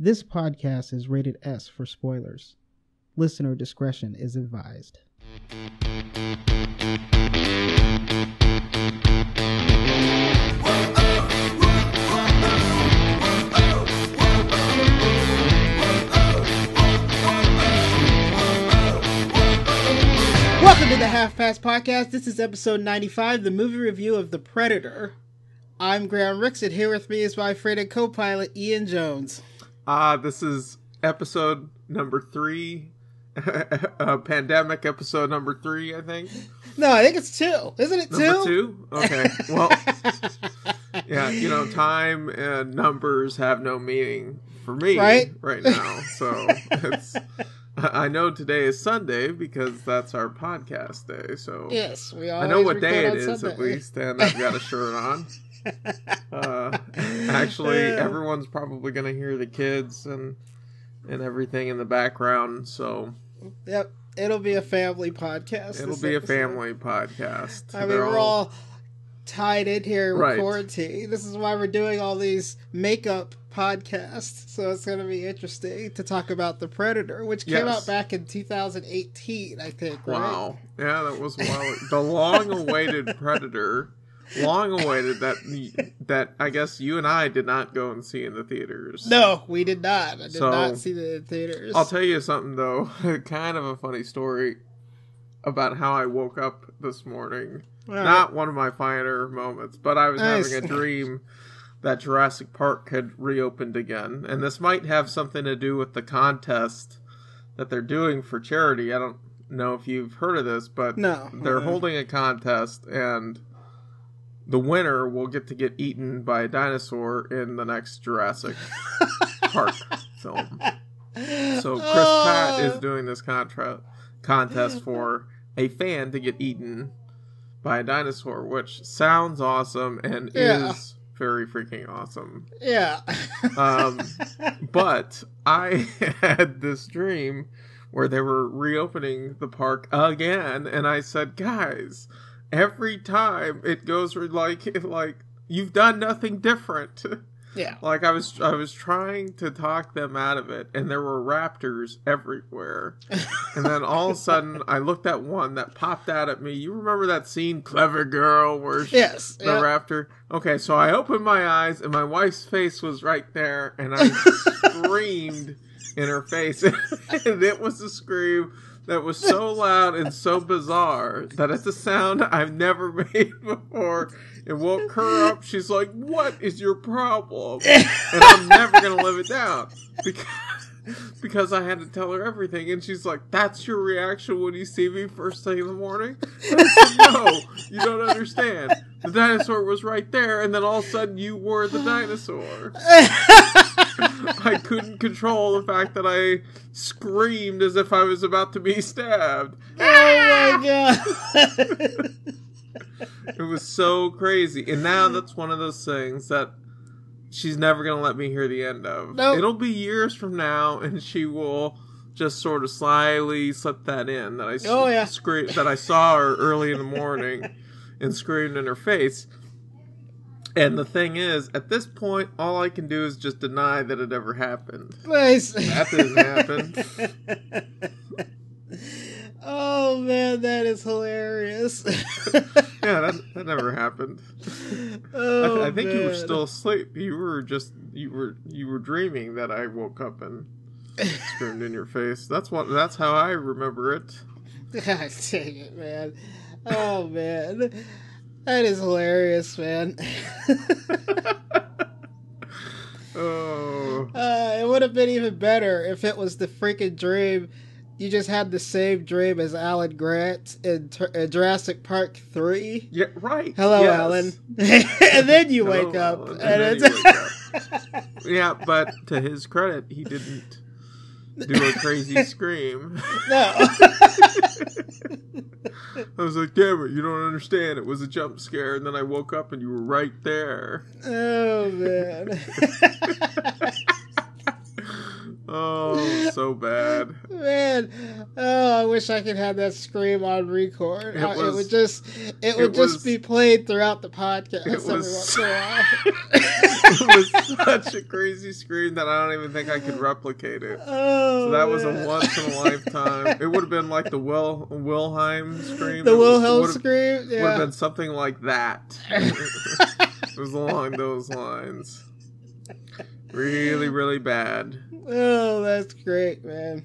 This podcast is rated S for spoilers. Listener discretion is advised. Welcome to the Half Past Podcast. This is episode 95, the movie review of The Predator. I'm Graham Rixon. Here with me is my friend and co pilot, Ian Jones. Uh, this is episode number three. uh, pandemic episode number three, I think. No, I think it's two. Isn't it two? Number two? Okay. Well, yeah, you know, time and numbers have no meaning for me Right? right now. So it's. I know today is Sunday because that's our podcast day. So Yes, we I know what day it is Sunday. at least, and I've got a shirt on. Uh, actually, everyone's probably going to hear the kids and and everything in the background, so Yep, it'll be a family podcast. it'll be a family podcast. I mean, They're we're all tied in here with Right. quarantine. This is why we're doing all these makeup podcasts. So it's going to be interesting to talk about The Predator, which came Yes. out back in 2018, I think, right? wow, yeah, that was a while. the long-awaited Predator, long-awaited that that I guess you and I did not go and see in the theaters. No, we did not. I did So, not see the theaters. I'll tell you something though, kind of a funny story about how I woke up this morning. All right. Not one of my finer moments, but I was Nice. having a dream that Jurassic Park had reopened again, and this might have something to do with the contest that they're doing for charity. I don't know if you've heard of this, but No. they're holding a contest and the winner will get to get eaten by a dinosaur in the next Jurassic Park film. So Chris Pratt is Oh. doing this contra- contest for a fan to get eaten by a dinosaur, which sounds awesome and Yeah. is very freaking awesome. Yeah. Um, but I had this dream where they were reopening the park again, and I said, "Guys, every time it goes like like you've done nothing different." yeah. like I was I was trying to talk them out of it, and there were raptors everywhere. and then all of a sudden, I looked at one that popped out at me. You remember that scene, "Clever Girl," where she, Yes. the yeah. raptor. Okay, so I opened my eyes and my wife's face was right there, and I screamed in her face, and it was a scream that was so loud and so bizarre that it's a sound I've never made before. It woke her up. She's like, "What is your problem?" And I'm never gonna live it down because. Because I had to tell her everything, and she's like, "That's your reaction when you see me first thing in the morning." Said, no, you don't understand. The dinosaur was right there, and then all of a sudden you were the dinosaur. I couldn't control the fact that I screamed as if I was about to be stabbed. oh my god. It was so crazy. And now that's one of those things that she's never going to let me hear the end of. Nope. It'll be years from now, and she will just sort of slyly slip that in that I Oh, yeah. scre- that I saw her early in the morning and screamed in her face. And the thing is, at this point, all I can do is just deny that it ever happened. nice. That didn't happen. oh man, that is hilarious. Yeah, that, that never happened. oh, I, I think you were still asleep. You were just you were you were dreaming that I woke up and screamed in your face. That's what that's how I remember it. God dang it, man. Oh man. That is hilarious, man. Oh, uh, it would have been even better if it was the freaking dream. You just had the same dream as Alan Grant in, in Jurassic Park 3. yeah, right. Hello, yes. Alan. and then you Hello, wake up. Alan. And, it's. you wake up. Yeah, but to his credit, he didn't do a crazy scream. no. I was like, damn it, you don't understand. It was a jump scare, and then I woke up and you were right there. oh, man. Oh, so bad. Man, oh, I wish I could have that scream on record. It Uh, It, would just, it would it just was- be played throughout the podcast It was- once in a while. it was such a crazy scream that I don't even think I could replicate it. Oh, So that was a once in a lifetime. It would have been like the Will Wilhelm scream. The Wilhelm would've- scream. Would have been something like that. it was along those lines. Really, really bad. Oh, that's great, man.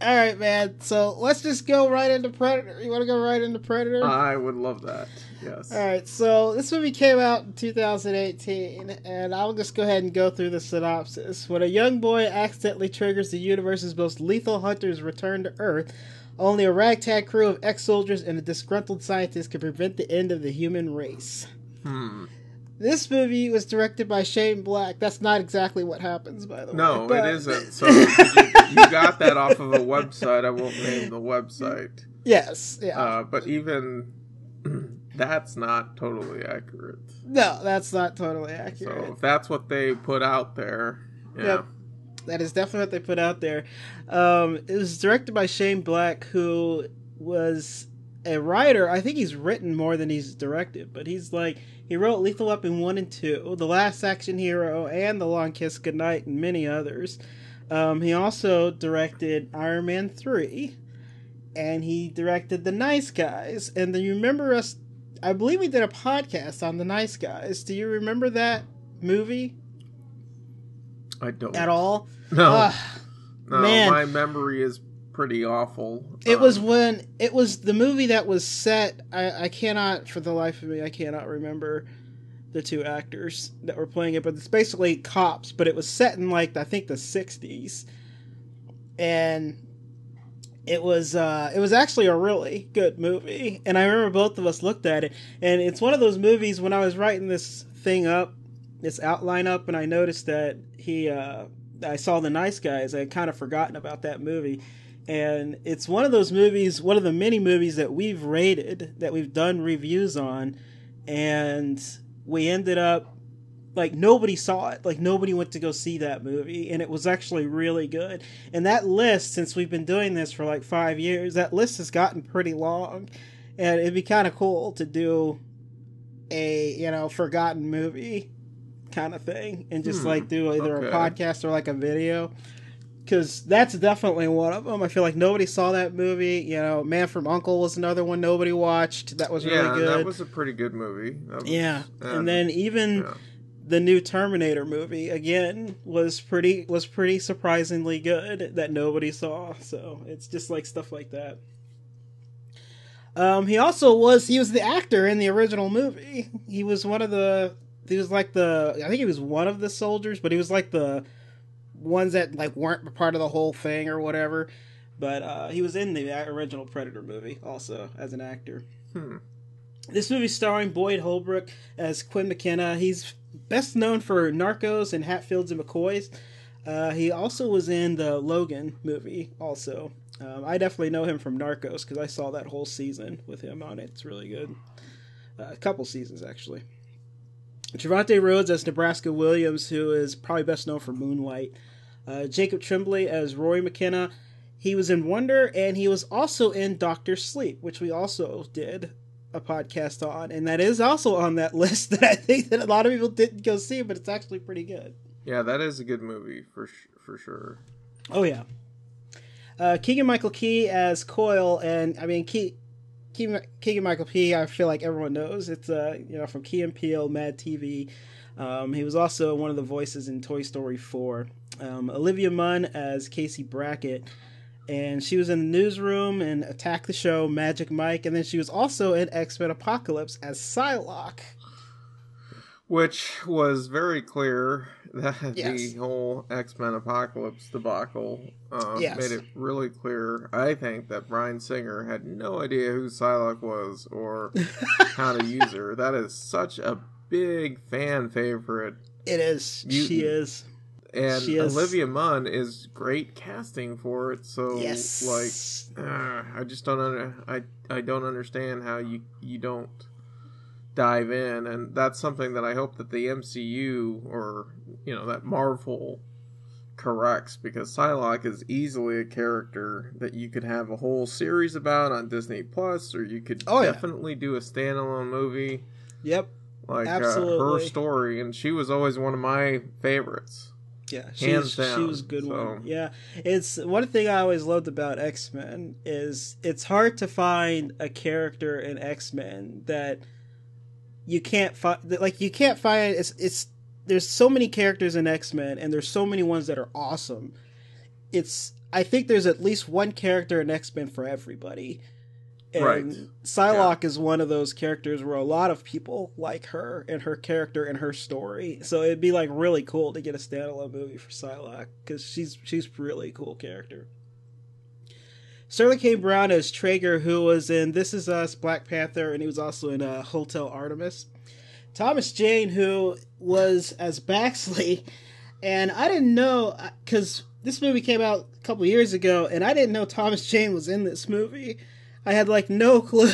All right, man. So let's just go right into Predator. You want to go right into Predator? I would love that. Yes. All right, so this movie came out in 2018, and I'll just go ahead and go through the synopsis. When a young boy accidentally triggers the universe's most lethal hunter's return to Earth, only a ragtag crew of ex soldiers and a disgruntled scientist can prevent the end of the human race. Hmm. This movie was directed by Shane Black. That's not exactly what happens, by the No, way. but- it isn't. So you, you got that off of a website. I won't name the website. yes, yeah. Uh, but even that's not totally accurate. no, that's not totally accurate. So if that's what they put out there, yeah. Yep. That is definitely what they put out there. Um, it was directed by Shane Black, who was a writer. I think he's written more than he's directed, but he's like he wrote Lethal Weapon one and two, The Last Action Hero, and The Long Kiss Goodnight, and many others. Um, he also directed Iron Man three, and he directed The Nice Guys. And do you remember us? I believe we did a podcast on The Nice Guys. Do you remember that movie I don't at all? No, Ah. no, man. my memory is pretty awful. It Um, was when it was the movie that was set. I, I cannot, for the life of me, I cannot remember the two actors that were playing it. But it's basically cops. But it was set in like I think the '60s, and it was uh, it was actually a really good movie. And I remember both of us looked at it, and it's one of those movies. When I was writing this thing up, this outline up, and I noticed that he. Uh, I saw the Nice Guys. I had kind of forgotten about that movie and it's one of those movies one of the many movies that we've rated that we've done reviews on and we ended up like nobody saw it. Like nobody went to go see that movie and it was actually really good. And that list since we've been doing this for like five years that list has gotten pretty long and it'd be kind of cool to do a you know forgotten movie kind of thing and just Hmm, like do either okay. a podcast or like a video because that's definitely one of them. I feel like nobody saw that movie. You know, Man from Uncle was another one nobody watched. That was yeah, really good. that was a pretty good movie. That was- yeah, um, and then even yeah. the new Terminator movie again was pretty was pretty surprisingly good that nobody saw. So it's just like stuff like that. Um, he also was he was the actor in the original movie. He was one of the he was like the I think he was one of the soldiers, but he was like the ones that like weren't part of the whole thing or whatever. But uh, he was in the original Predator movie also as an actor. Hmm. This movie starring Boyd Holbrook as Quinn McKenna. He's best known for Narcos and Hatfields and McCoys. Uh, he also was in the Logan movie. Also, um, I definitely know him from Narcos because I saw that whole season with him on it. It's really good. Uh, a couple seasons actually. Trevante Rhodes as Nebraska Williams, who is probably best known for Moonlight. Uh, Jacob Tremblay as Roy McKenna. He was in Wonder, and he was also in Doctor Sleep, which we also did a podcast on, and that is also on that list that I think that a lot of people didn't go see, but it's actually pretty good. Yeah, that is a good movie for sh- for sure. Oh yeah. Uh, Keegan Michael Key as Coil, and I mean Key, Keegan, Michael P. I feel like everyone knows it's uh you know from Key and Peele, Mad TV. Um, he was also one of the voices in Toy Story 4. Um, Olivia Munn as Casey Brackett, and she was in the newsroom and Attack the Show, Magic Mike, and then she was also in X Men Apocalypse as Psylocke. Which was very clear that Yes. the whole X Men Apocalypse debacle uh, Yes. made it really clear. I think that Bryan Singer had no idea who Psylocke was or how to use her. That is such a big fan favorite. It is. You- she is. And She is- Olivia Munn is great casting for it. So Yes. like uh, I just don't under, I I don't understand how you you don't dive in and that's something that I hope that the MCU or you know that Marvel corrects because Psylocke is easily a character that you could have a whole series about on Disney Plus or you could Oh, yeah. definitely do a standalone movie Yep. like uh, her story, and she was always one of my favorites. Yeah, she Hands was, she was a good so- one. Yeah, it's one thing I always loved about X Men is it's hard to find a character in X Men that you can't find. Like you can't find it's it's there's so many characters in X Men and there's so many ones that are awesome. It's I think there's at least one character in X Men for everybody. And Right. Psylocke is one of those characters where a lot of people like her and her character and her story. So it'd be like really cool to get a standalone movie for Psylocke because she's she's a really cool character. Sterling K. Brown as Traeger, who was in This Is Us, Black Panther, and he was also in uh, Hotel Artemis. Thomas Jane, who was as Baxley, and I didn't know because this movie came out a couple years ago, and I didn't know Thomas Jane was in this movie. I had like no clue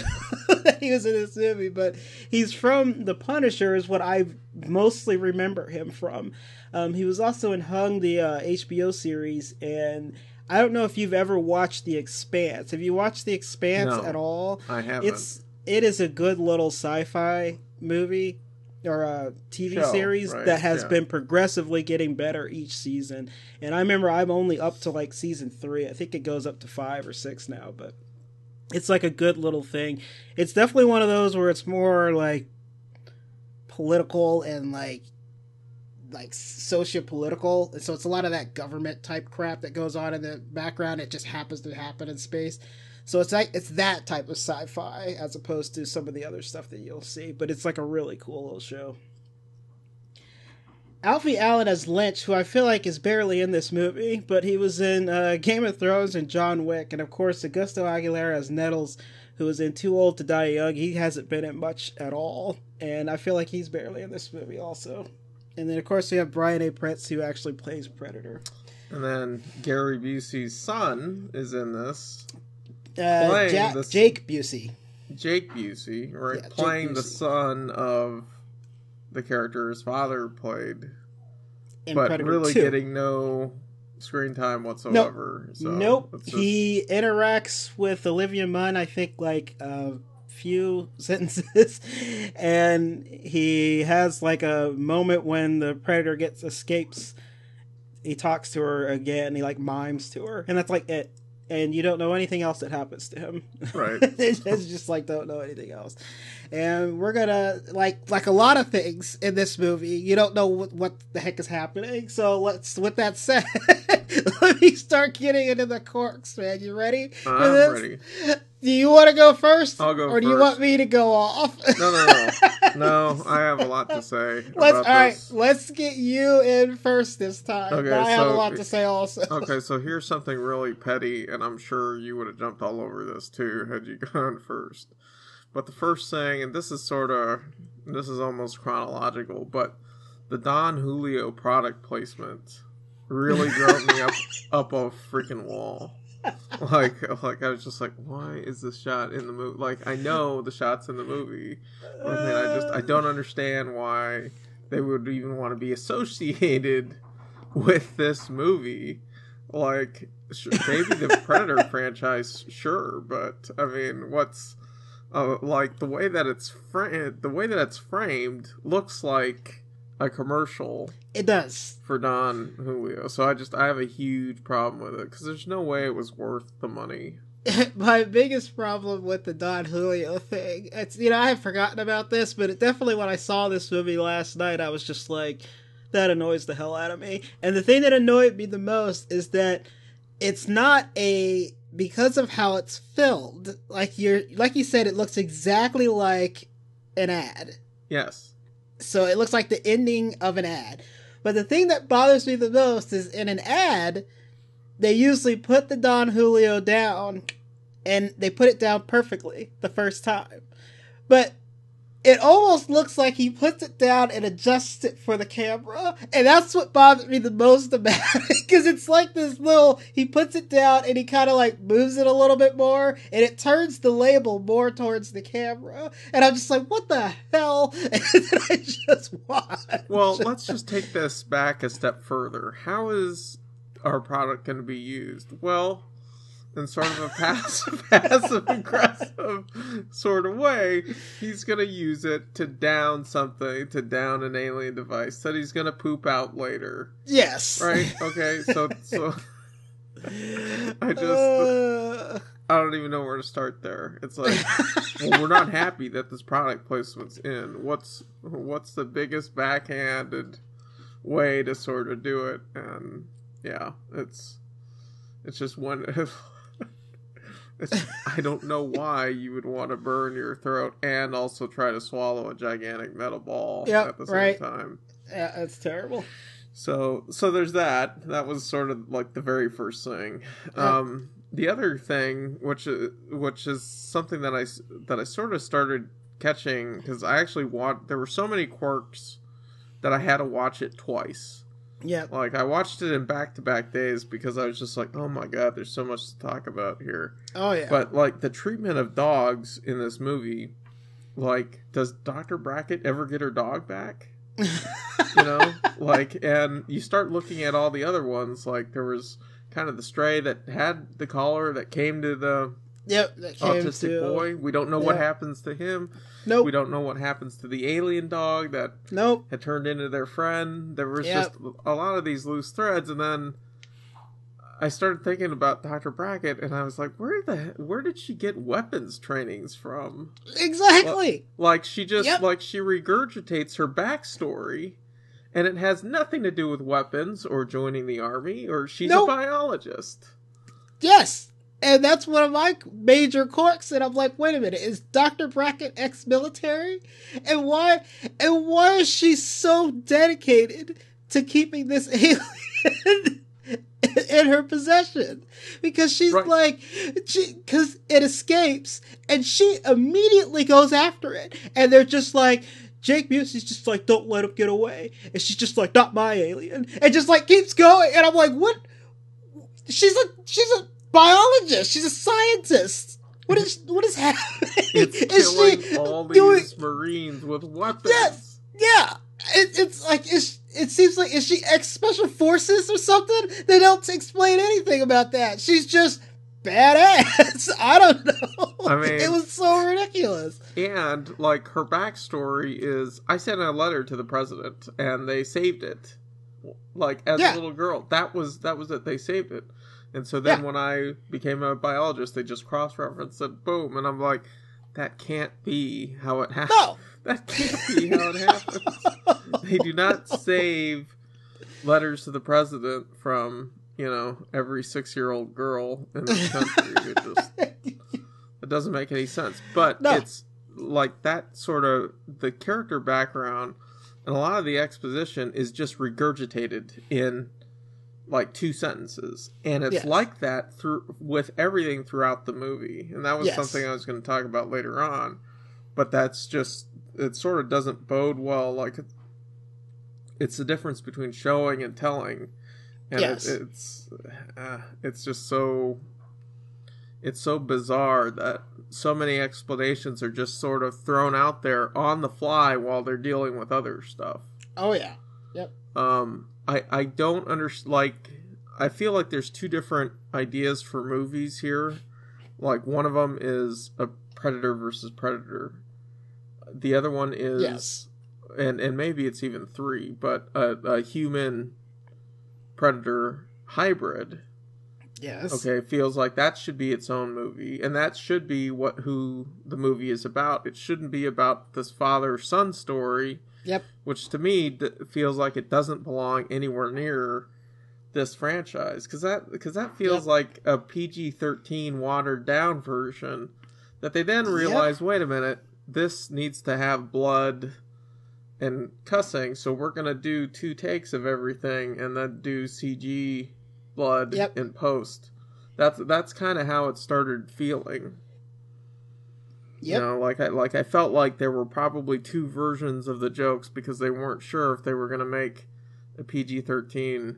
that he was in this movie, but he's from The Punisher, is what I mostly remember him from. Um, he was also in Hung, the uh, HBO series, and I don't know if you've ever watched The Expanse. Have you watched The Expanse No. at all? I haven't. It's it is a good little sci-fi movie or uh, a TV Show, series right, that has yeah. been progressively getting better each season. And I remember I'm only up to like season three. I think it goes up to five or six now, but it's like a good little thing. It's definitely one of those where it's more like political and like like socio-political so it's a lot of that government type crap that goes on in the background it just happens to happen in space so it's like it's that type of sci-fi as opposed to some of the other stuff that you'll see but it's like a really cool little show Alfie Allen as Lynch, who I feel like is barely in this movie, but he was in uh, Game of Thrones and John Wick, and of course Augusto Aguilera as Nettles, who was in Too Old to Die Young. He hasn't been in much at all, and I feel like he's barely in this movie also. And then of course we have Brian A. Prince, who actually plays Predator. and then Gary Busey's son is in this. Uh, Ja- this- Jake Busey. Jake Busey, right? Yeah, playing the son of the character his father played, In but Predator really 2. getting no screen time whatsoever. So nope. just- He interacts with Olivia Munn, I think, like a few sentences, and he has like a moment when the predator gets escapes. He talks to her again. He like mimes to her, and that's like it. And you don't know anything else that happens to him. Right. it's just like don't know anything else. And we're gonna like like a lot of things in this movie. You don't know what, what the heck is happening. So let's. With that said, let me start getting into the corks, man. You ready? I'm ready. Do you want to go first? I'll go Or do you want me to go off? No, no, no, no. I have a lot to say Let's all right. this. Let's get you in first this time. Okay, I have a lot to say also. Okay, so here's something really petty, and I'm sure you would have jumped all over this too had you gone first. But the first thing, and this is sort of, this is almost chronological, but the Don Julio product placement really drove me up up a freaking wall. Like, like I was just like, why is this shot in the movie? Like, I know the shots in the movie, but I, mean, I just I don't understand why they would even want to be associated with this movie. Like, sh- maybe the Predator franchise, sure, but I mean, what's uh, like the way that it's fra- the way that it's framed looks like a commercial It does. for Don Julio. So I just I have a huge problem with it because there's no way it was worth the money. my biggest problem with the Don Julio thing, it's you know I had forgotten about this, but it definitely when I saw this movie last night, I was just like, that annoys the hell out of me. And the thing that annoyed me the most is that it's not a because of how it's filmed. Like you're like you said, it looks exactly like an ad. Yes. So it looks like the ending of an ad. But the thing that bothers me the most is in an ad, they usually put the Don Julio down and they put it down perfectly the first time. But it almost looks like he puts it down and adjusts it for the camera. And that's what bothered me the most about it. Because it's like this little, he puts it down and he kind of like moves it a little bit more. And it turns the label more towards the camera. And I'm just like, what the hell? And then I just watch. Well, let's just take this back a step further. How is our product going to be used? Well, in sort of a passive, passive aggressive sort of way, he's gonna use it to down something, to down an alien device that he's gonna poop out later. Yes. Right? Okay, so so I just Uh, I don't even know where to start there. It's like well, we're not happy that this product placement's in. What's what's the biggest backhanded way to sort of do it? And yeah, it's it's just one. I don't know why you would want to burn your throat and also try to swallow a gigantic metal ball Yep, at the same right. time. yeah, that's terrible. So so there's that. That was sort of like the very first thing. Um, the other thing, which is, which is something that I that I sort of started catching because I actually want there were so many quirks that I had to watch it twice. Yeah. Like I watched it in back to back days because I was just like, oh my god, there's so much to talk about here. Oh yeah. But like the treatment of dogs in this movie, like does Doctor Brackett ever get her dog back? you know like and you start looking at all the other ones like there was kind of the stray that had the collar that came to the yep. Autistic to boy we don't know what happens to him Nope. we don't know what happens to the alien dog that Nope. had turned into their friend there was Yep. just a lot of these loose threads and then I started thinking about Dr. Brackett and I was like where the where did she get weapons trainings from Exactly. like she just Yep. like she regurgitates her backstory and it has nothing to do with weapons or joining the army or she's Nope. a biologist. Yes. And that's one of my major quirks. And I'm like, wait a minute, is Dr. Brackett ex military? And why and why is she so dedicated to keeping this alien in her possession? Because she's Right. like she because it escapes and she immediately goes after it. And they're just like Jake Busey's just like, don't let him get away. And she's just like, not my alien. And just like keeps going. And I'm like, what? She's a she's a biologist. She's a scientist. What is what is happening? It's is killing she all doing? these marines with weapons. Yes. Yeah, it, it's like is it seems like is she ex special forces or something? They don't explain anything about that. She's just badass. I don't know. I mean- it was so ridiculous. And like her backstory is I sent a letter to the president and they saved it. Like as Yeah. a little girl. That was that was it. They saved it. And so then Yeah. when I became a biologist, they just cross referenced it, boom, and I'm like, that can't be how it happened. No. That can't be how it happens. they do not save letters to the president from, you know, every six year old girl in the country. it just it doesn't make any sense. But No. it's like that sort of the character background and a lot of the exposition is just regurgitated in like two sentences. And it's Yes. like that through with everything throughout the movie. And that was Yes. something I was going to talk about later on. But that's just it sort of doesn't bode well like it's the difference between showing and telling and Yes. it, it's uh, it's just so it's so bizarre that so many explanations are just sort of thrown out there on the fly while they're dealing with other stuff Oh yeah. Yep. Um i i don't understand like i feel like there's two different ideas for movies here. Like one of them is a predator versus predator. The other one is Yes. and and maybe it's even three but a, a human predator hybrid. Yes. okay feels like that should be its own movie and that should be what who the movie is about. It shouldn't be about this father son story Yep. which to me d- feels like it doesn't belong anywhere near this franchise because that because that feels Yep. like a PG-13 watered down version that they then realize wait a minute this needs to have blood and cussing so we're going to do two takes of everything and then do CG blood Yep. in post that's that's kind of how it started feeling Yep. you know, like I like I felt like there were probably two versions of the jokes because they weren't sure if they were going to make a PG-13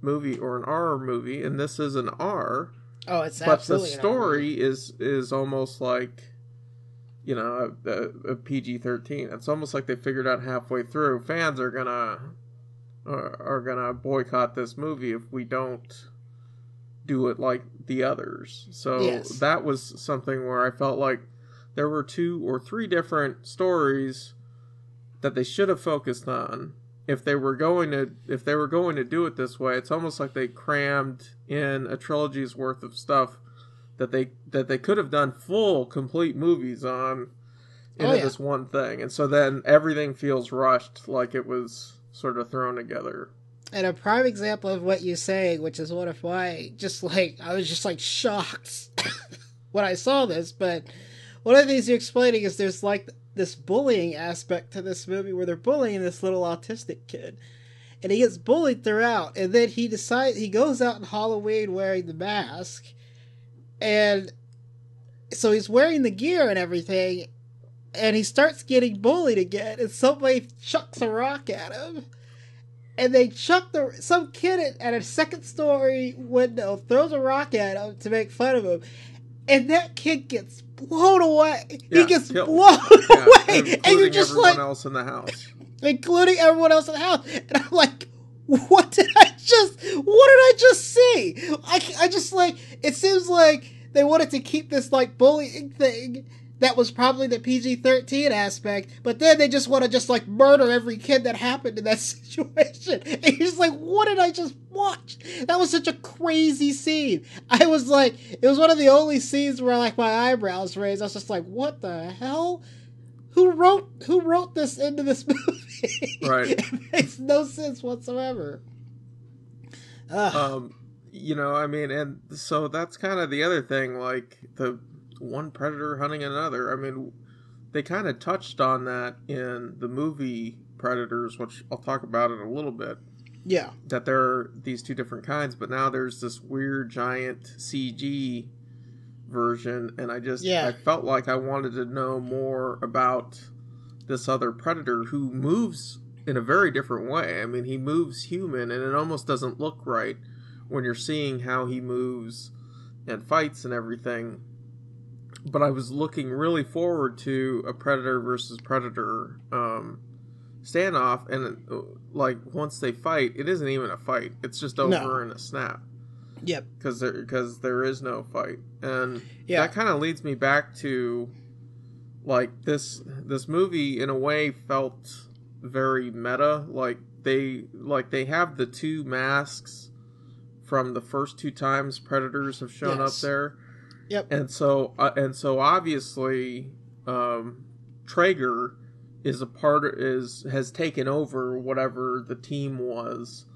movie or an R movie, and this is an R, Oh, it's but the story is is almost like you know a, a, a PG-13. It's almost like they figured out halfway through fans are gonna are, are gonna boycott this movie if we don't do it like the others. So Yes. that was something where I felt like there were two or three different stories that they should have focused on. If they were going to if they were going to do it this way, it's almost like they crammed in a trilogy's worth of stuff that they that they could have done full complete movies on into Oh, yeah. this one thing. And so then everything feels rushed like it was sort of thrown together. And a prime example of what you're saying, which is what if why, just like, I was just like shocked when I saw this. But one of the things you're explaining is there's like this bullying aspect to this movie where they're bullying this little autistic kid. And he gets bullied throughout. And then he decides, he goes out in Halloween wearing the mask. And so he's wearing the gear and everything. And he starts getting bullied again. And somebody chucks a rock at him and they chuck the some kid at, a second story window throws a rock at him to make fun of him, and that kid gets blown away. Yeah, he gets killed. blown Yeah, away, and you're just everyone like, else in the house. including everyone else in the house, and I'm like. What did I just? What did I just see? I, I just like it seems like they wanted to keep this like bullying thing that was probably the PG thirteen aspect, but then they just want to just like murder every kid that happened in that situation. And you're just like, what did I just watch? That was such a crazy scene. I was like, it was one of the only scenes where like my eyebrows raised. I was just like, what the hell? Who wrote who wrote this into this movie? Right. it makes no sense whatsoever. Ugh. um you know i mean and so that's kind of the other thing like the one predator hunting another i mean they kind of touched on that in the movie predators which i'll talk about in a little bit yeah. that there are these two different kinds but now there's this weird giant cg version and i just Yeah. i felt like i wanted to know more about this other predator who moves in a very different way i mean he moves human and it almost doesn't look right when you're seeing how he moves and fights and everything but i was looking really forward to a predator versus predator um standoff and uh, like once they fight it isn't even a fight it's just over No. in a snap Yep. because there because there is no fight and Yeah. that kind of leads me back to like this this movie in a way felt very meta like they like they have the two masks from the first two times predators have shown up there Yep. and so uh, and so obviously um Traeger is a part is has taken over whatever the team was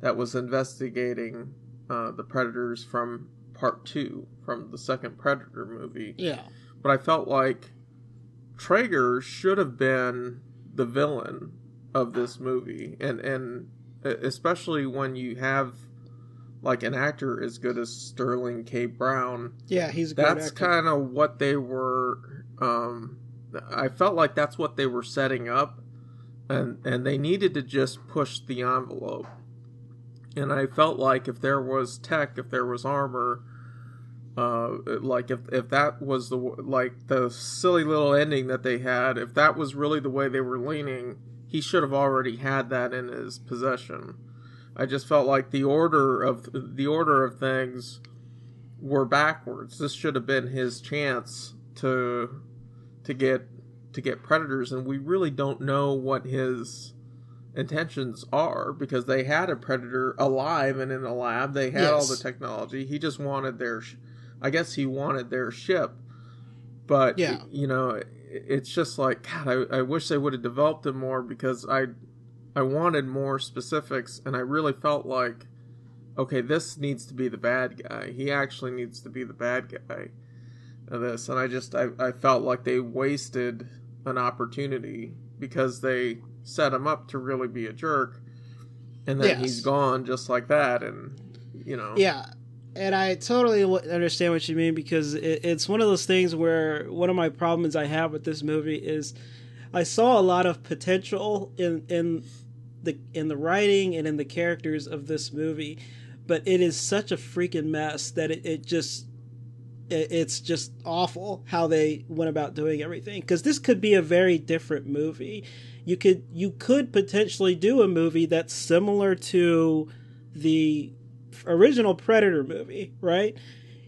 that was investigating uh, the predators from part two from the second predator movie Yeah. but i felt like traeger should have been the villain of this movie and and especially when you have like an actor as good as sterling k. Brown. Yeah, he's that's kind of what they were um i felt like that's what they were setting up and and they needed to just push the envelope. And i felt like if there was tech if there was armor uh like if if that was the like the silly little ending that they had if that was really the way they were leaning he should have already had that in his possession i just felt like the order of the order of things were backwards. This should have been his chance to to get to get predators, and we really don't know what his intentions are because they had a predator alive and in a lab. They had all the technology. He just wanted their, sh- I guess he wanted their ship, but Yeah. you know, it's just like God. I, I wish they would have developed it more because I I wanted more specifics, and I really felt like okay, this needs to be the bad guy. He actually needs to be the bad guy of this. And I just I, I felt like they wasted an opportunity because they set him up to really be a jerk. And then Yes. he's gone just like that and you know Yeah, and I totally understand what you mean because it, it's one of those things where one of my problems I have with this movie is I saw a lot of potential in in the in the writing and in the characters of this movie, but it is such a freaking mess that it, it just it, it's just awful how they went about doing everything because this could be a very different movie you could you could potentially do a movie that's similar to the original Predator movie, right?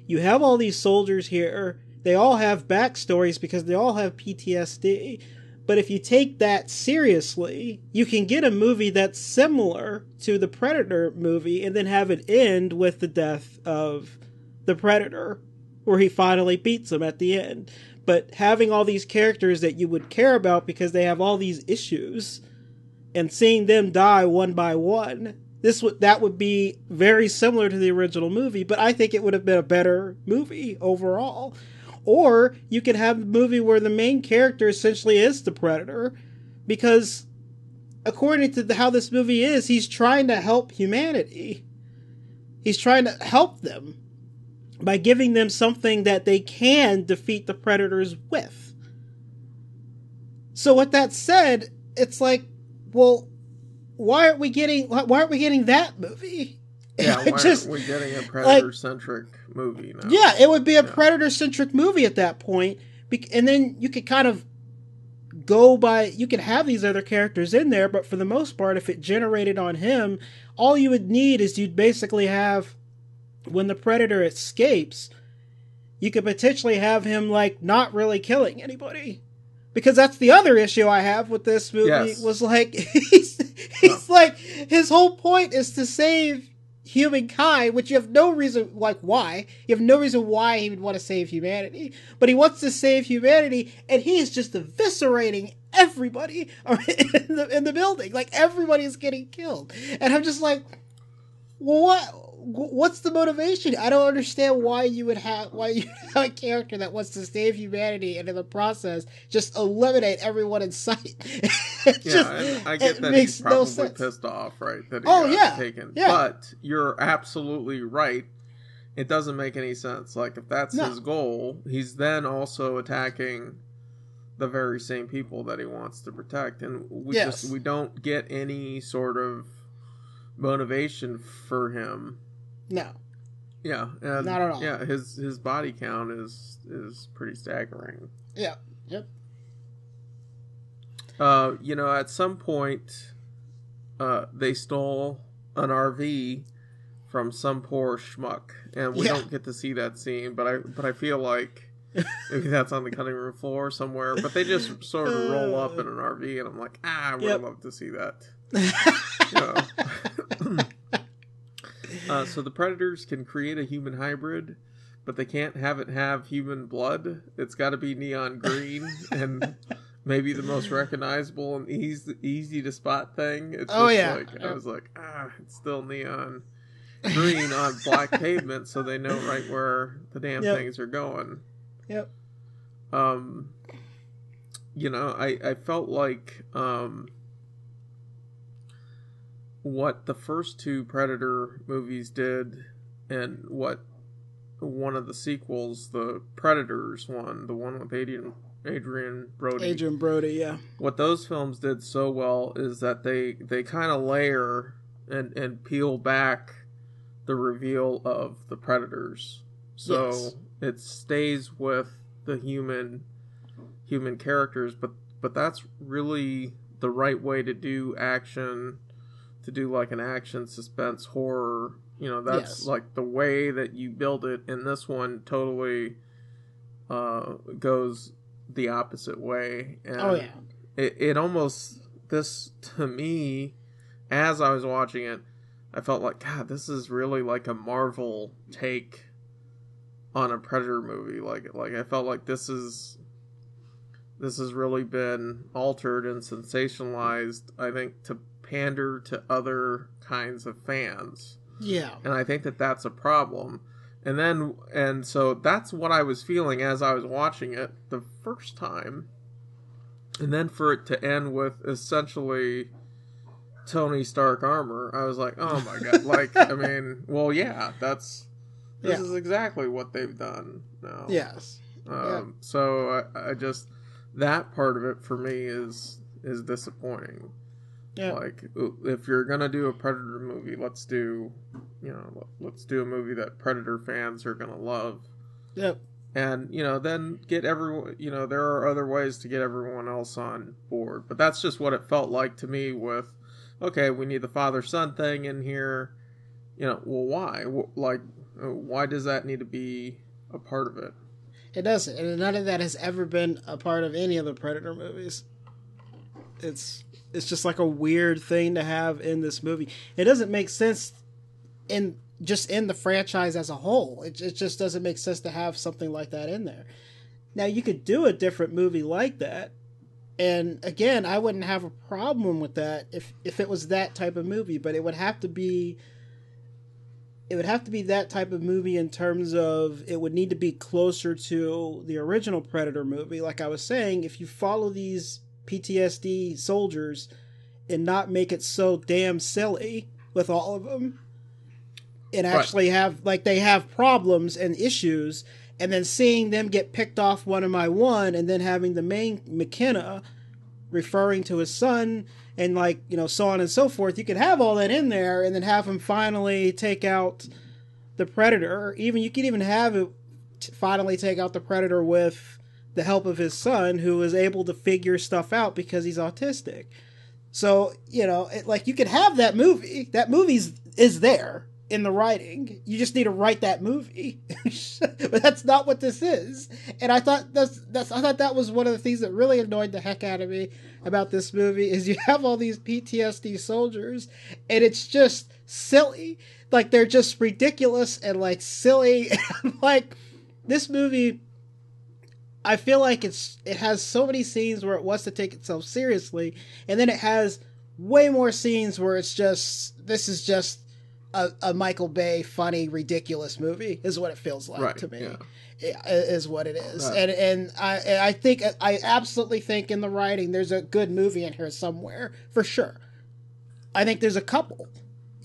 You have all these soldiers here. They all have backstories because they all have PTSD. But if you take that seriously, you can get a movie that's similar to the Predator movie and then have it end with the death of the Predator, where he finally beats him at the end. But having all these characters that you would care about because they have all these issues and seeing them die one by one, this would that would be very similar to the original movie, but I think it would have been a better movie overall or you could have a movie where the main character essentially is the predator because according to how this movie is he's trying to help humanity. He's trying to help them by giving them something that they can defeat the predators with. So with that said it's like well why aren't we getting why aren't we getting that movie yeah, why just, aren't we getting a predator centric like, movie now? Yeah, it would be a yeah. predator centric movie at that point, and then you could kind of go by. You could have these other characters in there, but for the most part, if it generated on him, all you would need is you'd basically have when the predator escapes, you could potentially have him like not really killing anybody. Because that's the other issue I have with this movie yes. was like he's he's like his whole point is to save humankind, which you have no reason, like why, you have no reason why he would want to save humanity, but he wants to save humanity, and he is just eviscerating everybody in the, in the building. Like, everybody is getting killed. And I'm just like, what? What's the motivation? I don't understand why you would have why you have a character that wants to save humanity and in the process just eliminate everyone in sight. yeah, just, I get that he's probably no pissed off, right? That he oh, yeah, taken. Yeah. But you're absolutely right. It doesn't make any sense. Like if that's no. his goal, he's then also attacking the very same people that he wants to protect, and we yes. just we don't get any sort of motivation for him no. Yeah, not at all. Yeah, his his body count is is pretty staggering. Yeah. Yep. Uh, you know, at some point, uh, they stole an RV from some poor schmuck, and we yeah. don't get to see that scene. But I but I feel like maybe that's on the cutting room floor somewhere. But they just sort of roll up in an RV, and I'm like, ah, I would yep. love to see that. Uh, so the predators can create a human hybrid, but they can't have it have human blood. It's got to be neon green and maybe the most recognizable and easy easy to spot thing. It's oh yeah. Like, I was like, ah, it's still neon green on black pavement, so they know right where the damn yep. things are going. Yep. Um, you know, I I felt like um what the first two Predator movies did and what one of the sequels, the Predators one, the one with Adrian Adrien Brody. Adrien Brody, yeah. What those films did so well is that they they kind of layer and and peel back the reveal of the predators. So yes. it stays with the human human characters, but but that's really the right way to do action to do like an action suspense horror you know that's yes. like the way that you build it. And this one totally uh goes the opposite way. And oh yeah. it, it almost this to me as i was watching it i felt like god this is really like a marvel take on a predator movie. Like like i felt like this is this has really been altered and sensationalized i think to pander to other kinds of fans. Yeah. And I think that that's a problem. And then, and so that's what I was feeling as I was watching it the first time. And then for it to end with essentially Tony Stark armor, I was like, oh my god. like, I mean, well, yeah, that's, this yeah. is exactly what they've done now. Yes. Um, yeah. So I, I just, that part of it for me is, is disappointing. Yeah. Like, if you're gonna do a Predator movie, let's do, you know, let's do a movie that Predator fans are gonna love. Yep. And you know, then get everyone. You know, there are other ways to get everyone else on board, but that's just what it felt like to me. With, okay, we need the father son thing in here. you know, well, why? Like, why does that need to be a part of it? It doesn't, and none of that has ever been a part of any of the Predator movies. It's it's just like a weird thing to have in this movie. It doesn't make sense in just in the franchise as a whole. It, it just doesn't make sense to have something like that in there. Now you could do a different movie like that, and again, I wouldn't have a problem with that if if it was that type of movie. But it would have to be it would have to be that type of movie in terms of it would need to be closer to the original Predator movie. Like I was saying, if you follow these PTSD soldiers and not make it so damn silly with all of them, and actually right. have like they have problems and issues, and then seeing them get picked off one by one, and then having the main McKenna referring to his son and like you know so on and so forth you could have all that in there and then have him finally take out the predator even you could even have it finally take out the predator with the help of his son who is able to figure stuff out because he's autistic so you know it, like you could have that movie that movie's is there in the writing. You just need to write that movie. but that's not what this is. And I thought that's that's I thought that was one of the things that really annoyed the heck out of me about this movie is you have all these PTSD soldiers and it's just silly. Like they're just ridiculous and like silly like this movie I feel like it's it has so many scenes where it wants to take itself seriously and then it has way more scenes where it's just this is just a, a Michael Bay funny, ridiculous movie is what it feels like right, to me. Yeah. Is what it is, right. and and I I think I absolutely think in the writing there's a good movie in here somewhere for sure. I think there's a couple.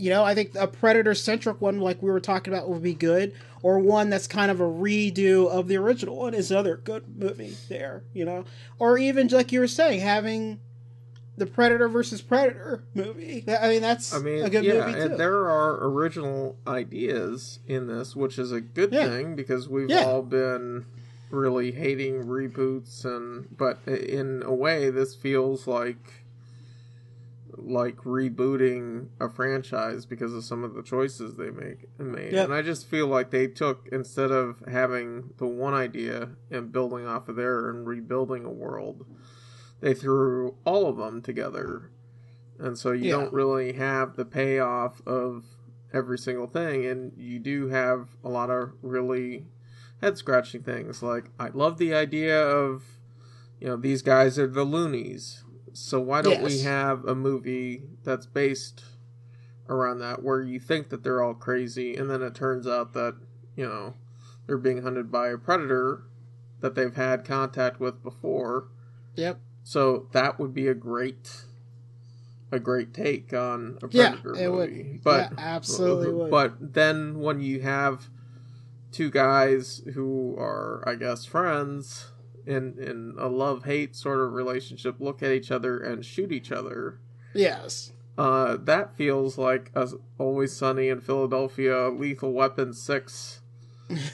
You know, I think a predator centric one like we were talking about would be good, or one that's kind of a redo of the original one is another good movie there. You know, or even like you were saying, having the Predator versus Predator movie. I mean, that's I mean, a good yeah, movie too. there are original ideas in this, which is a good yeah. thing because we've yeah. all been really hating reboots and but in a way this feels like like rebooting a franchise because of some of the choices they make made. Yep. And I just feel like they took instead of having the one idea and building off of there and rebuilding a world, they threw all of them together. And so you yeah. don't really have the payoff of every single thing. And you do have a lot of really head scratching things. Like, I love the idea of, you know, these guys are the loonies. So why don't yes. we have a movie that's based around that where you think that they're all crazy and then it turns out that, you know, they're being hunted by a predator that they've had contact with before. Yep. So that would be a great a great take on a Predator yeah, movie. Would. But yeah, absolutely would. But then when you have two guys who are, I guess, friends in in a love hate sort of relationship look at each other and shoot each other. Yes. Uh, that feels like a Always Sunny in Philadelphia, Lethal Weapon six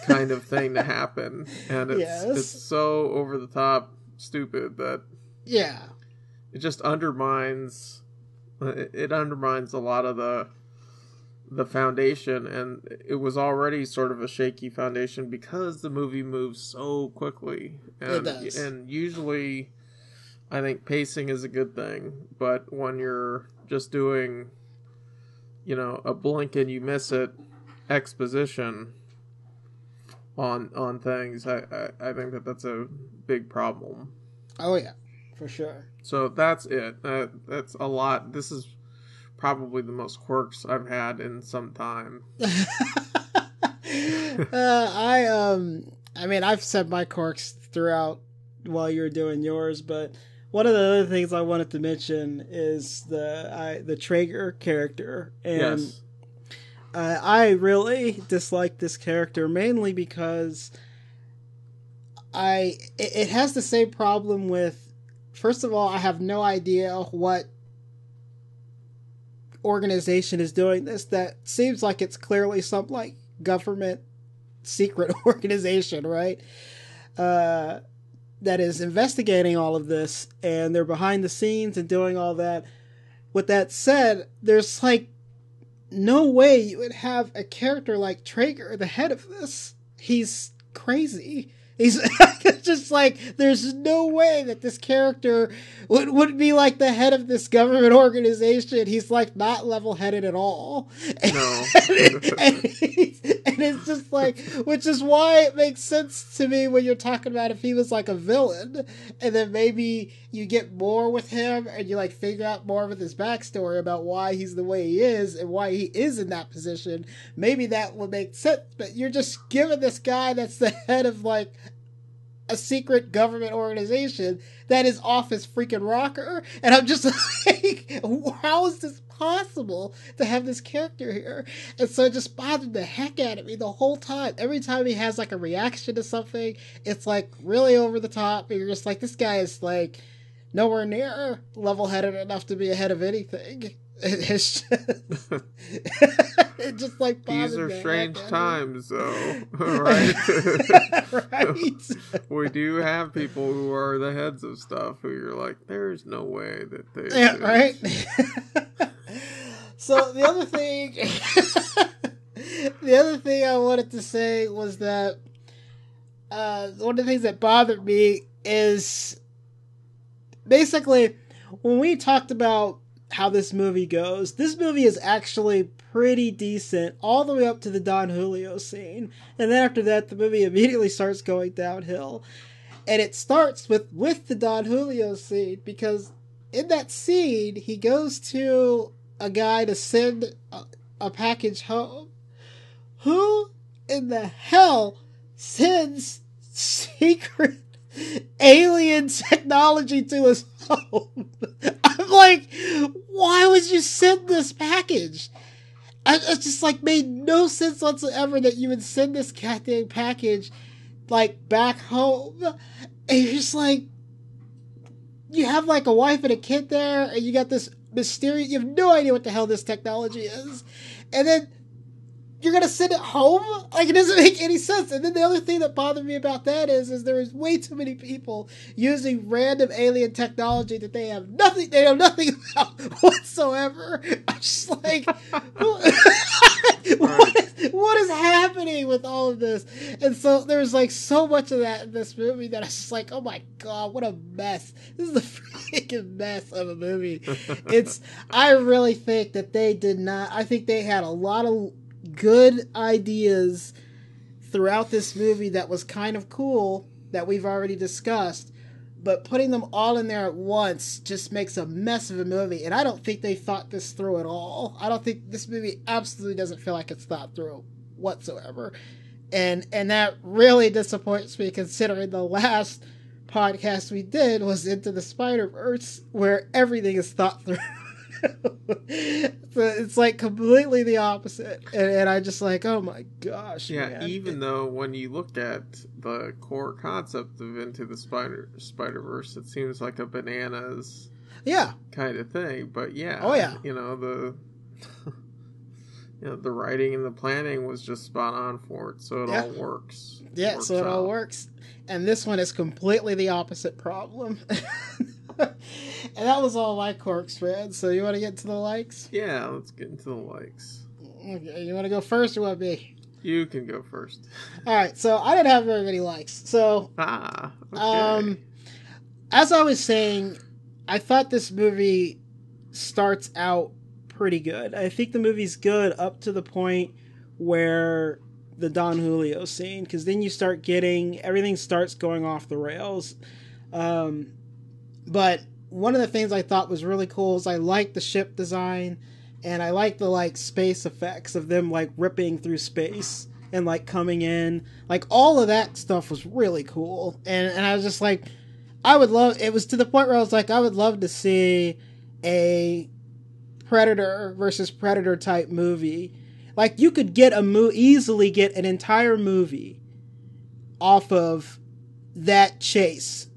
kind of thing to happen, and it's yes. it's so over the top stupid that yeah. It just undermines it undermines a lot of the the foundation and it was already sort of a shaky foundation because the movie moves so quickly and it does. and usually I think pacing is a good thing but when you're just doing you know a blink and you miss it exposition on on things I, I, I think that that's a big problem oh yeah for sure. So that's it. Uh, that's a lot. This is probably the most quirks I've had in some time. uh, I um, I mean, I've said my quirks throughout while you are doing yours, but one of the other things I wanted to mention is the I, the Traeger character, and yes. uh, I really dislike this character mainly because I it, it has the same problem with First of all, I have no idea what organization is doing this. That seems like it's clearly some like government secret organization, right? Uh, that is investigating all of this, and they're behind the scenes and doing all that. With that said, there's like no way you would have a character like Traeger the head of this. He's crazy. He's just like there's no way that this character would would be like the head of this government organization. He's like not level headed at all. No. and, and, and it's just like, which is why it makes sense to me when you're talking about if he was like a villain, and then maybe you get more with him and you like figure out more of his backstory about why he's the way he is and why he is in that position. Maybe that would make sense, but you're just giving this guy that's the head of like a secret government organization that is off his freaking rocker. And I'm just like, how is this possible to have this character here? And so it just bothered the heck out of me the whole time. Every time he has like a reaction to something, it's like really over the top. And you're just like, this guy is like nowhere near level headed enough to be ahead of anything. It's just, it just like These are strange heck out of me. times, though, right? right. we do have people who are the heads of stuff who you're like, there's no way that they. Yeah, did." right. so the other thing, the other thing I wanted to say was that uh, one of the things that bothered me is basically when we talked about how this movie goes. This movie is actually pretty decent all the way up to the Don Julio scene, and then after that, the movie immediately starts going downhill. And it starts with with the Don Julio scene because in that scene he goes to a guy to send a, a package home. Who in the hell sends secret alien technology to his home? Like, why would you send this package? I, it just like made no sense whatsoever that you would send this goddamn package like back home. And you're just like, you have like a wife and a kid there, and you got this mysterious. You have no idea what the hell this technology is, and then you're gonna send it home. Like it doesn't make any sense. And then the other thing that bothered me about that is, is there is way too many people using random alien technology that they have nothing. They know nothing about whatsoever. I'm just like, what, is, what is happening with all of this? And so there's like so much of that in this movie that I was just like, oh my god, what a mess! This is a freaking mess of a movie. It's. I really think that they did not. I think they had a lot of good ideas throughout this movie that was kind of cool that we've already discussed but putting them all in there at once just makes a mess of a movie and i don't think they thought this through at all. I don't think this movie absolutely doesn't feel like it's thought through whatsoever. And and that really disappoints me considering the last podcast we did was into the spider verse where everything is thought through it's like completely the opposite and, and i just like oh my gosh Yeah, man. even though when you look at the core concept of Into the Spider Spider Verse, it seems like a bananas yeah kind of thing. But yeah, Oh, yeah. you know the. You know, the writing and the planning was just spot on for it, so it Yeah. all works. Yeah, Works so it all works. And this one is completely the opposite problem. and that was all my quirks, man. So you want to get to the likes? Yeah, let's get into the likes. Okay, you want to go first or want me? You can go first. All right, so I didn't have very many likes. So, Ah, okay. um, as I was saying, I thought this movie starts out pretty good. I think the movie's good up to the point where the Don Julio scene, because then you start getting everything starts going off the rails. Um, but one of the things I thought was really cool is I liked the ship design, and I liked the like space effects of them like ripping through space and like coming in. Like all of that stuff was really cool, and and I was just like, I would love. It was to the point where I was like, I would love to see a Predator versus Predator type movie. Like you could get a mo- easily get an entire movie off of that chase.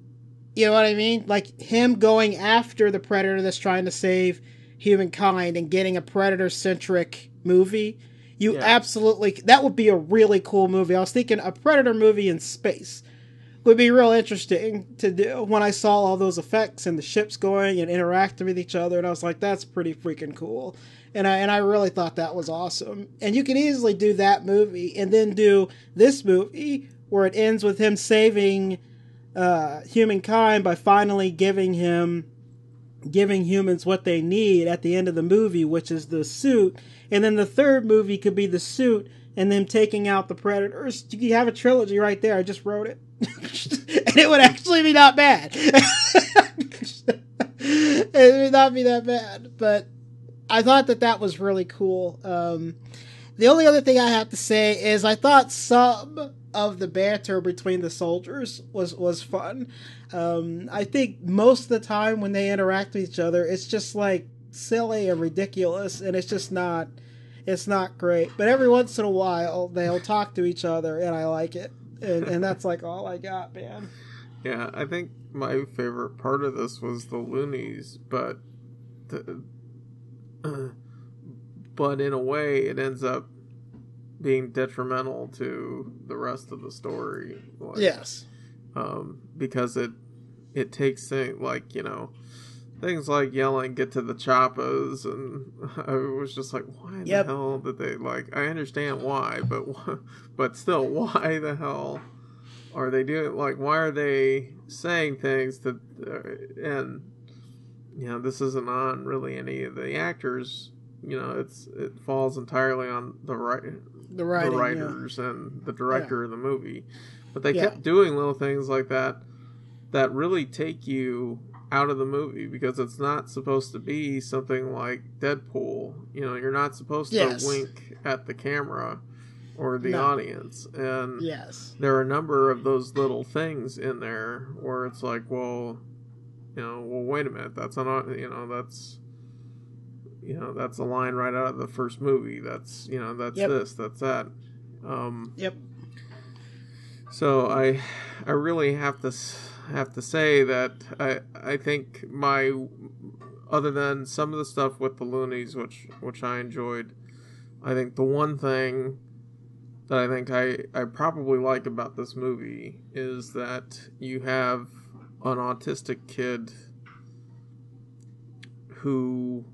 You know what I mean? Like him going after the predator that's trying to save humankind and getting a predator centric movie. You Yeah. absolutely that would be a really cool movie. I was thinking a predator movie in space would be real interesting to do when I saw all those effects and the ships going and interacting with each other, and I was like, that's pretty freaking cool. And I and I really thought that was awesome. And you could easily do that movie and then do this movie where it ends with him saving uh, humankind by finally giving him giving humans what they need at the end of the movie, which is the suit. And then the third movie could be the suit and them taking out the predators. You have a trilogy right there. I just wrote it. and it would actually be not bad. it would not be that bad. But I thought that that was really cool. Um, the only other thing I have to say is I thought some of the banter between the soldiers was was fun. Um, I think most of the time when they interact with each other, it's just like silly and ridiculous, and it's just not it's not great. But every once in a while, they'll talk to each other, and I like it, and, and that's like all I got, man. Yeah, I think my favorite part of this was the loonies, but the, uh, but in a way, it ends up being detrimental to the rest of the story. Like, yes, um, because it it takes things like you know things like yelling "Get to the choppas," and I was just like, "Why yep. the hell did they like?" I understand why, but but still, why the hell are they doing? Like, why are they saying things that uh, and you know this isn't on really any of the actors. You know, it's it falls entirely on the right the, writing, the writers yeah. and the director yeah. of the movie. But they yeah. kept doing little things like that that really take you out of the movie because it's not supposed to be something like Deadpool. You know, you're not supposed yes. to wink at the camera or the no. audience. And yes. there are a number of those little things in there where it's like, well, you know, well, wait a minute, that's not, you know, that's you know that's a line right out of the first movie. That's you know that's yep. this that's that. Um yep. so i i really have to have to say that i i think my other than some of the stuff with the loonies which which i enjoyed i think the one thing that i think i i probably like about this movie is that you have an autistic kid who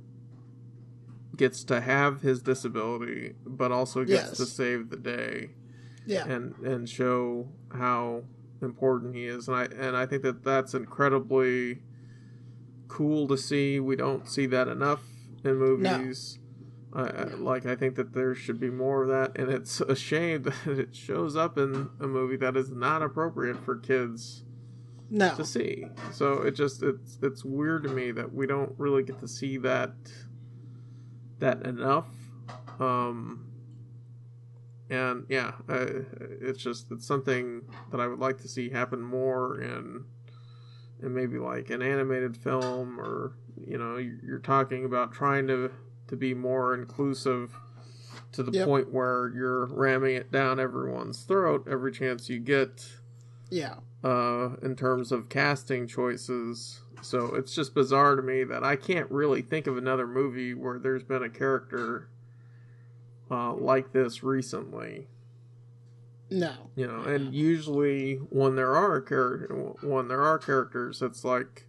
gets to have his disability, but also gets yes. to save the day. Yeah, and and show how important he is, and I and I think that that's incredibly cool to see. We don't see that enough in movies. No. I, like I think that there should be more of that, and it's a shame that it shows up in a movie that is not appropriate for kids no. to see. So it just it's it's weird to me that we don't really get to see that that enough. Um, and yeah, uh, it's just it's something that I would like to see happen more in, in maybe like an animated film, or you know, you're talking about trying to to be more inclusive to the yep. point where you're ramming it down everyone's throat every chance you get. Yeah. Uh, in terms of casting choices, so it's just bizarre to me that I can't really think of another movie where there's been a character uh, like this recently. No. You know, and usually when there are character when there are characters, it's like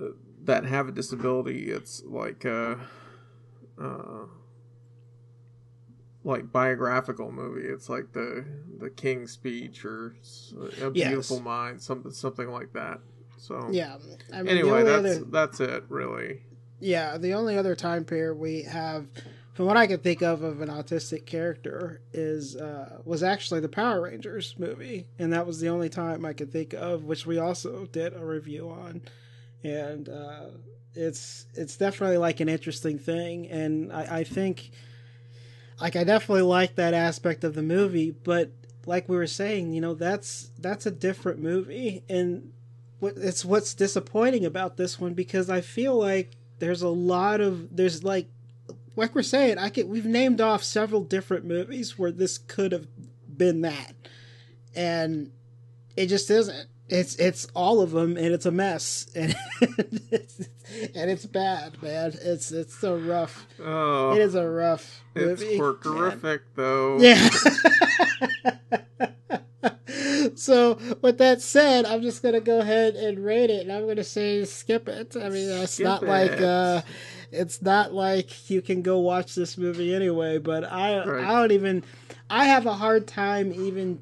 uh, that have a disability. It's like uh, uh, like biographical movie. It's like the the King's Speech or A Beautiful yes. Mind, something something like that. So yeah. I mean, anyway, that's other, that's it really. Yeah, the only other time period we have, from what I can think of, of an autistic character is uh, was actually the Power Rangers movie, and that was the only time I could think of, which we also did a review on, and uh, it's it's definitely like an interesting thing, and I, I think. Like I definitely like that aspect of the movie, but like we were saying, you know, that's that's a different movie, and it's what's disappointing about this one because I feel like there's a lot of there's like like we're saying I get we've named off several different movies where this could have been that, and it just isn't. It's it's all of them, and it's a mess, and it's, and it's bad, man. It's it's so rough. Oh, it is a rough movie. It's horrific, though. Yeah. so with that said, I'm just gonna go ahead and rate it, and I'm gonna say skip it. I mean, it's Skip not like uh, it's not like you can go watch this movie anyway. But I Right. I don't even I have a hard time even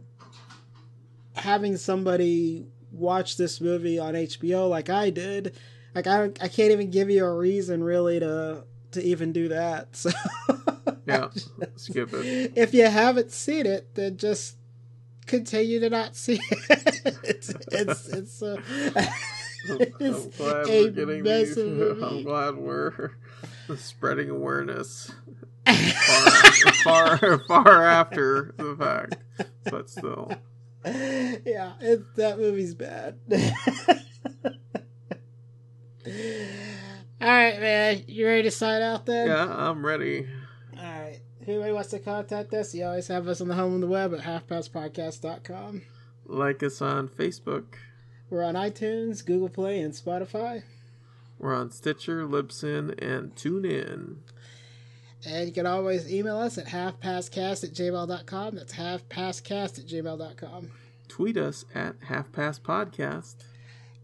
having somebody watch this movie on HBO like I did. Like I I can't even give you a reason really to to even do that. So Yeah, skip it. if you haven't seen it, then just continue to not see it. it's it's it's uh, I'm, I'm glad we're getting these. movie. I'm glad we're spreading awareness far, far, far after the fact, but still. Yeah, it, that movie's bad. All right, man. You ready to sign out then? Yeah, I'm ready. All right. Anybody wants to contact us, you always have us on the home of the web at halfpastpodcast.com. Like us on Facebook. We're on iTunes, Google Play, and Spotify. We're on Stitcher, Libsyn, and TuneIn. And you can always email us at halfpastcast at gmail.com. That's halfpastcast at gmail.com. Tweet us at halfpastpodcast. Past Podcast.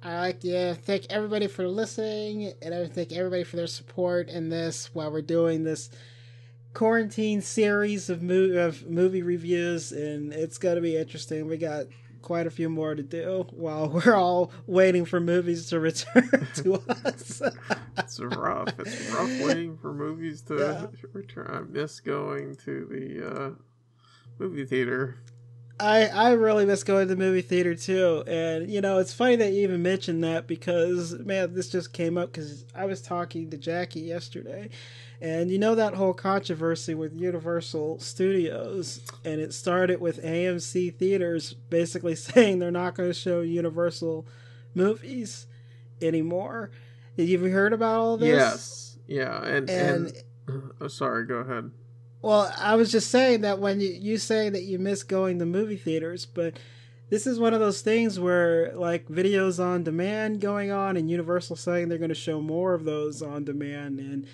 I like to thank everybody for listening, and I thank everybody for their support in this while we're doing this quarantine series of, mo- of movie reviews, and it's going to be interesting. We got quite a few more to do while we're all waiting for movies to return to us. It's rough. It's rough waiting for movies to Yeah. return. I miss going to the uh, movie theater. I I really miss going to the movie theater too, and you know it's funny that you even mentioned that because man, this just came up because I was talking to Jackie yesterday, and you know that whole controversy with Universal Studios, and it started with AMC theaters basically saying they're not going to show Universal movies anymore. You've you heard about all this? Yes. Yeah. And, And and, oh, sorry, go ahead. Well, I was just saying that when you you say that you miss going to movie theaters, but this is one of those things where like videos on demand going on and Universal saying they're going to show more of those on demand and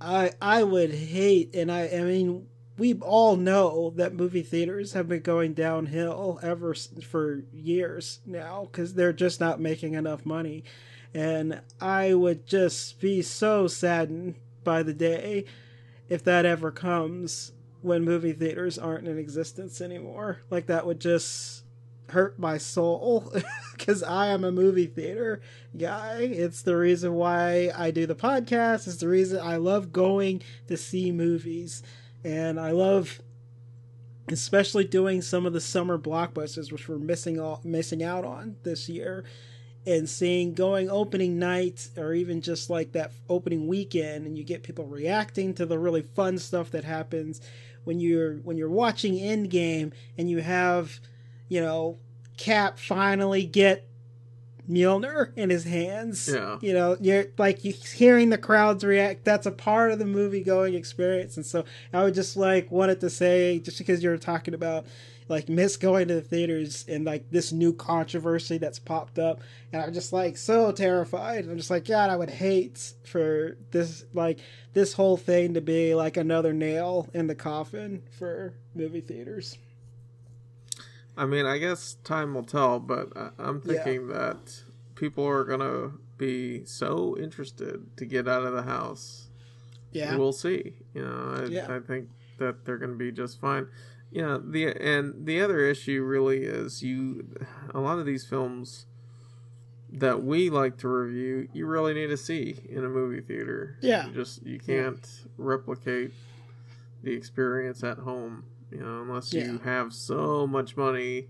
I I would hate and I I mean we all know that movie theaters have been going downhill ever for years now cuz they're just not making enough money and I would just be so saddened by the day if that ever comes when movie theaters aren't in existence anymore. Like that would just hurt my soul because I am a movie theater guy. It's the reason why I do the podcast. It's the reason I love going to see movies, and I love especially doing some of the summer blockbusters which we're missing all, missing out on this year and seeing going opening night or even just like that opening weekend and you get people reacting to the really fun stuff that happens when you're when you're watching Endgame and you have you know Cap finally get Mjolnir in his hands. Yeah. You know, you're like you hearing the crowds react. That's a part of the movie going experience, and so I would just like wanted to say, just because you're talking about like miss going to the theaters and like this new controversy that's popped up, and I'm just like so terrified. I'm just like, God, I would hate for this like this whole thing to be like another nail in the coffin for movie theaters. I mean, I guess time will tell, but I'm Yeah. thinking that people are going to be so interested to get out of the house. Yeah. We'll see. You know, I, Yeah. I think that they're going to be just fine. Yeah, the and the other issue really is you a lot of these films that we like to review, you really need to see in a movie theater. Yeah. You just you can't replicate the experience at home, you know, unless Yeah. you have so much money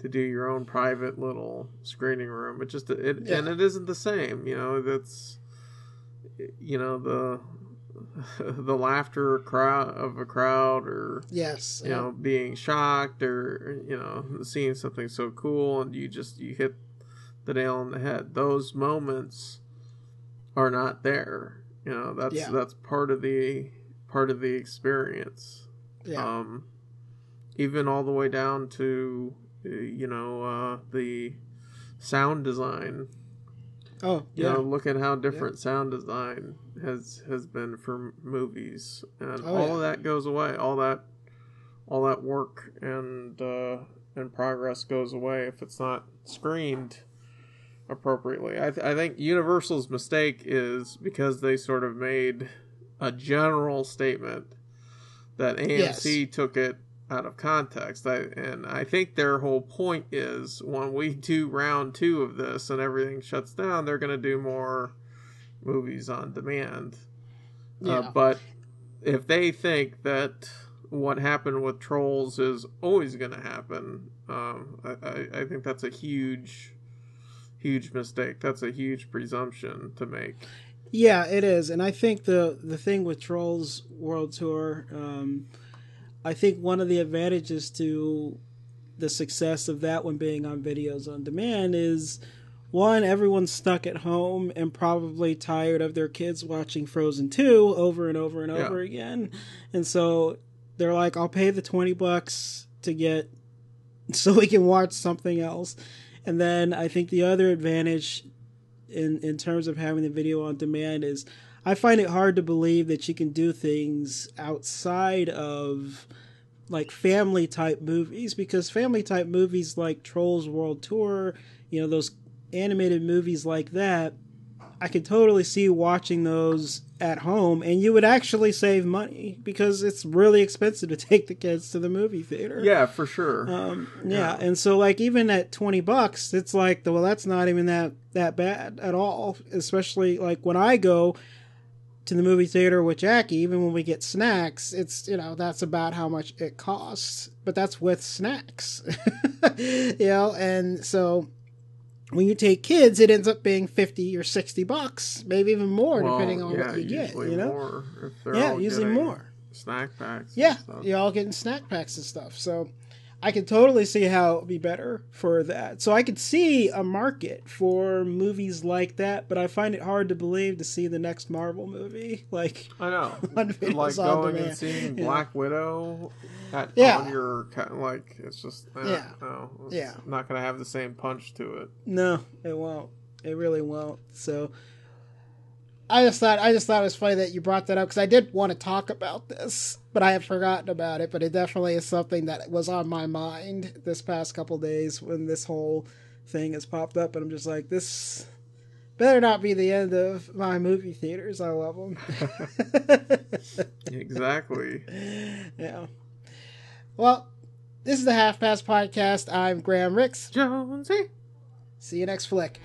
to do your own private little screening room. It just it Yeah. and it isn't the same, you know, that's you know the the laughter crowd of a crowd or Yes. you know being shocked or you know seeing something so cool and you just you hit the nail on the head those moments are not there you know that's Yeah. that's part of the part of the experience yeah. um even all the way down to uh, you know uh the sound design oh, you yeah. know look at how different sound design has has been for movies and Oh, all yeah. of that goes away all that all that work and uh and progress goes away if it's not screened appropriately. I, th- I think Universal's mistake is because they sort of made a general statement that AMC yes. took it out of context. I, and I think their whole point is when we do round two of this and everything shuts down, they're going to do more movies on demand. Uh, yeah. Uh, but if they think that what happened with Trolls is always going to happen, um, I, I, I think that's a huge, huge mistake. That's a huge presumption to make. Yeah, it is, and I think the the thing with Trolls World Tour, um, I think one of the advantages to the success of that one being on videos on demand is one, everyone's stuck at home and probably tired of their kids watching Frozen 2 over and over and over yeah. again. And so they're like, I'll pay the 20 bucks to get so we can watch something else. And then I think the other advantage in in terms of having the video on demand is I find it hard to believe that you can do things outside of like family type movies because family type movies like Trolls World Tour, you know, those animated movies like that, I could totally see watching those at home and you would actually save money because it's really expensive to take the kids to the movie theater. Yeah, for sure. Um, yeah. yeah, and so like even at 20 bucks, it's like the well that's not even that that bad at all, especially like when I go to the movie theater with Jackie, even when we get snacks, it's you know that's about how much it costs, but that's with snacks, you know, and so when you take kids, it ends up being fifty or sixty bucks, maybe even more, well, depending on yeah, what you get. You know, yeah, usually more snack packs. Yeah, you're all getting snack packs and stuff. So I can totally see how it'd be better for that. So I could see a market for movies like that, but I find it hard to believe to see the next Marvel movie like I know, like going and seeing Black Widow at, yeah. on your like it's just eh, yeah. no it's yeah. not gonna have the same punch to it. No it won't. It really won't. So I just thought I just thought it was funny that you brought that up because I did want to talk about this but I had forgotten about it but it definitely is something that was on my mind this past couple days when this whole thing has popped up and I'm just like this better not be the end of my movie theaters I love them exactly yeah well, this is the Half Past Podcast. I'm Graham Ricks. Jonesy. See you next flick.